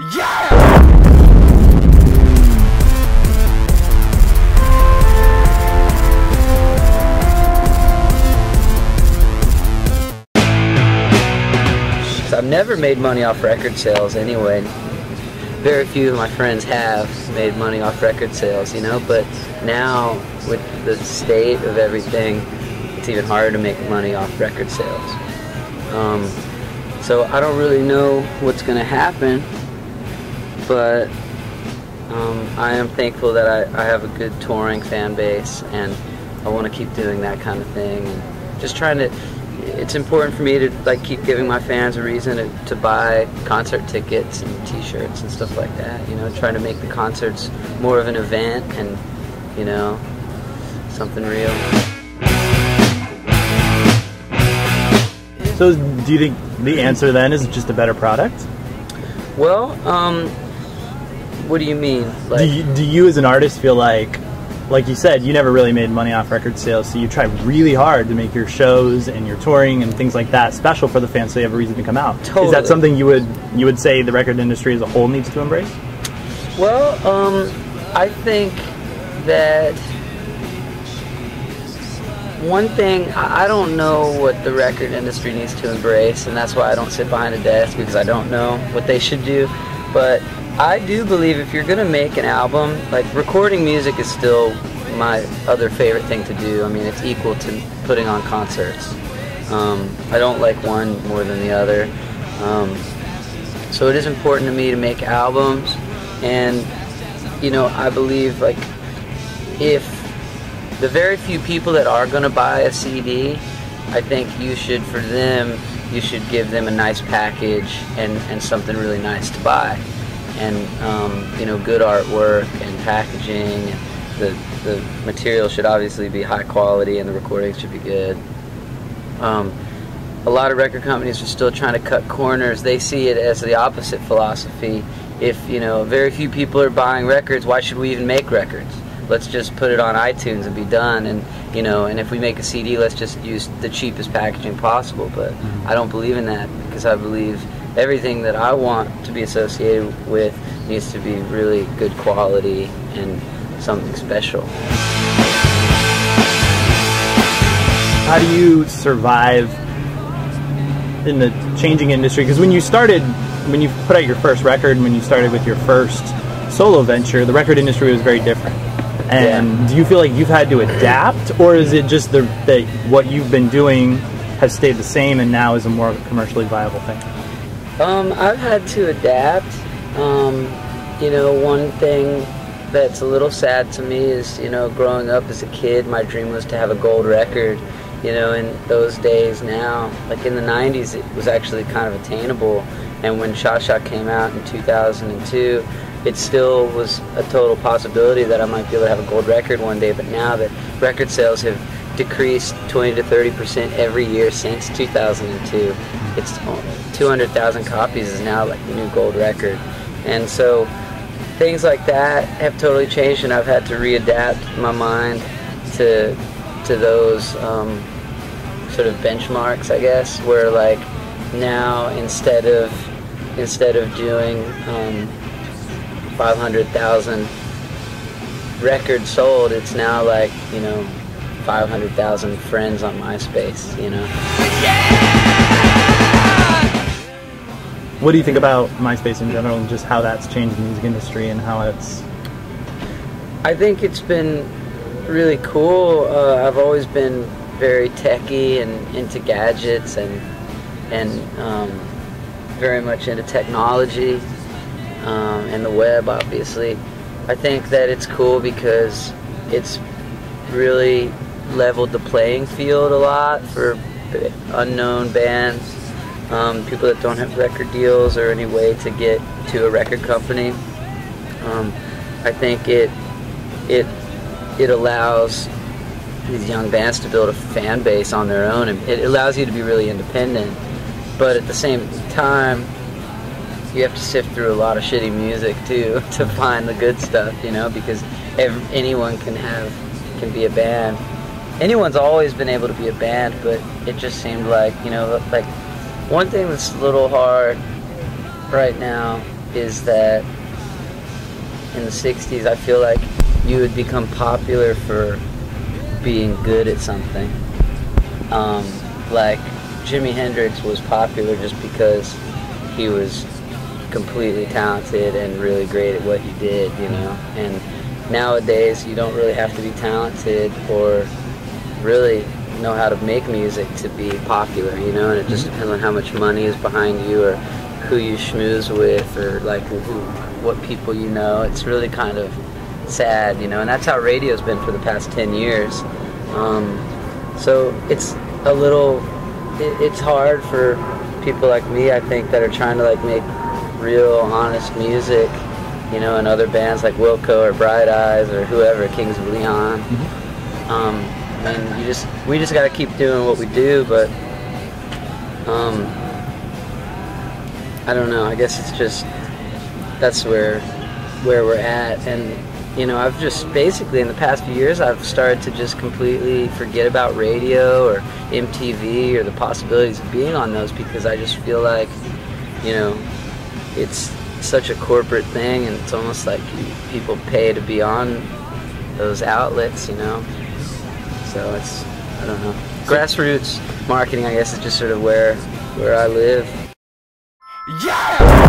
Yeah! I've never made money off record sales anyway. Very few of my friends have made money off record sales, you know, but now with the state of everything, it's even harder to make money off record sales. Um, so I don't really know what's going to happen, but um, I am thankful that I, I have a good touring fan base and I want to keep doing that kind of thing and just trying to it's important for me to like keep giving my fans a reason to, to buy concert tickets and t-shirts and stuff like that you know trying to make the concerts more of an event and you know something real So, do you think the answer then is just a better product? well um what do you mean like do, you, do you, as an artist, feel like, like you said, you never really made money off record sales, so you try really hard to make your shows and your touring and things like that special for the fans, so they have a reason to come out. Is that something you would you would say the record industry as a whole needs to embrace? Well, um, I think that one thing I don't know what the record industry needs to embrace, and that's why I don't sit behind a desk because I don't know what they should do. But I do believe if you're gonna make an album, like recording music is still my other favorite thing to do. I mean, it's equal to putting on concerts. Um, I don't like one more than the other. Um, so it is important to me to make albums, and you know, I believe like if the very few people that are to buy a CD, I think you should, for them, you should give them a nice package and, and something really nice to buy. And, um, you know, good artwork and packaging. And the, the material should obviously be high quality and the recordings should be good. Um, a lot of record companies are still trying to cut corners. They see it as the opposite philosophy. If, you know, very few people are buying records, why should we even make records? let's just put it on iTunes and be done. And you know, and if we make a CD, let's just use the cheapest packaging possible. But I don't believe in that because I believe everything that I want to be associated with needs to be really good quality and something special. How do you survive in the changing industry? Because when you started, when you put out your first record, when you started with your first solo venture, the record industry was very different. And do you feel like you've had to adapt, or is it just the, that what you've been doing has stayed the same and now is a more commercially viable thing? Um, I've had to adapt. Um, you know, one thing that's a little sad to me is, you know, growing up as a kid, my dream was to have a gold record. You know, in those days now, like in the 90s, it was actually kind of attainable. And when Sha Sha came out in 2002, it still was a total possibility that I might be able to have a gold record one day. But now that record sales have decreased 20 to 30 percent every year since 2002, it's 200,000 copies is now like the new gold record. And so things like that have totally changed, and I've had to readapt my mind to to those um, sort of benchmarks, I guess, where like now instead of instead of doing um, 500,000 records sold, it's now like, you know, 500,000 friends on MySpace, you know. What do you think about MySpace in general and just how that's changed the music industry and how it's I think it's been really cool. Uh, I've always been very techy and into gadgets and and um, very much into technology um, and the web, obviously. I think that it's cool because it's really leveled the playing field a lot for unknown bands, um, people that don't have record deals or any way to get to a record company. Um, I think it it it allows these young bands to build a fan base on their own, and it allows you to be really independent. But at the same time, you have to sift through a lot of shitty music too to find the good stuff, you know, because anyone can have can be a band. Anyone's always been able to be a band, but it just seemed like, you know, like one thing that's a little hard right now is that in the 60s, I feel like you would become popular for being good at something. Um, like Jimi Hendrix was popular just because he was completely talented and really great at what he did, you know. And nowadays, you don't really have to be talented or really know how to make music to be popular, you know. And it just depends on how much money is behind you or who you schmooze with or like who, what people you know. It's really kind of sad, you know. And that's how radio's been for the past 10 years. Um, so it's a little, it, it's hard for people like me, I think, that are trying to like make real, honest music, you know, and other bands like Wilco or Bright Eyes or whoever, Kings of Leon. Mm-hmm. Um, and you just, we just got to keep doing what we do, but um, I don't know. I guess it's just that's where where we're at, and you know, I've just basically in the past few years, I've started to just completely forget about radio or MTV or the possibilities of being on those because I just feel like, you know, it's such a corporate thing and it's almost like people pay to be on those outlets, you know. So it's, I don't know. Grassroots marketing, I guess, is just sort of where where I live. Yeah!